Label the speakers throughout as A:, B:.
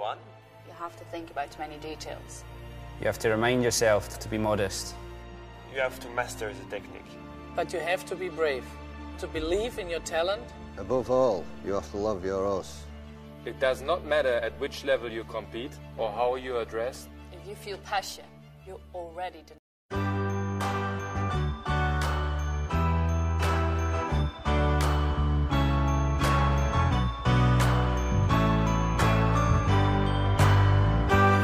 A: one?
B: You have to think about many details.
C: You have to remind yourself to be modest.
A: You have to master the technique.
D: But you have to be brave, to believe in your talent.
E: Above all, you have to love your horse.
F: It does not matter at which level you compete or how you are dressed.
B: If you feel passion, you already did.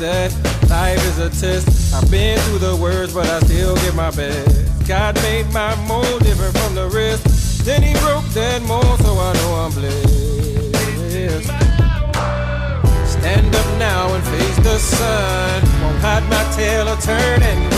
G: That life is a test. I've been through the worst, but I still give my best. God made my mold different from the rest. Then he broke that mold, so I know I'm blessed. Stand up now and face the sun. Won't hide my tail or turn and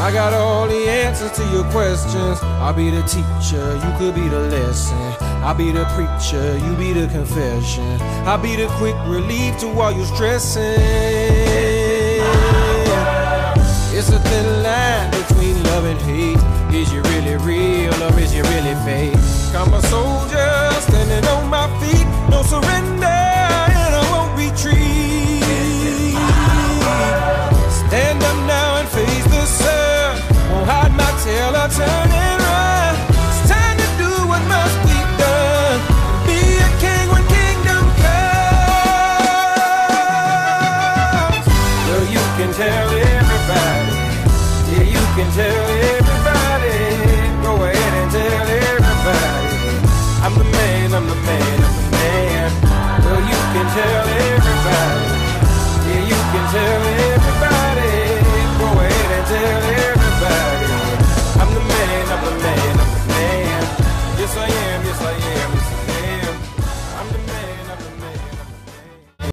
G: I got all the answers to your questions. I'll be the teacher, you could be the lesson. I'll be the preacher, you be the confession. I'll be the quick relief to all your stressing. It's a thin line between love and hate. Is you really real or is you really fake? Into.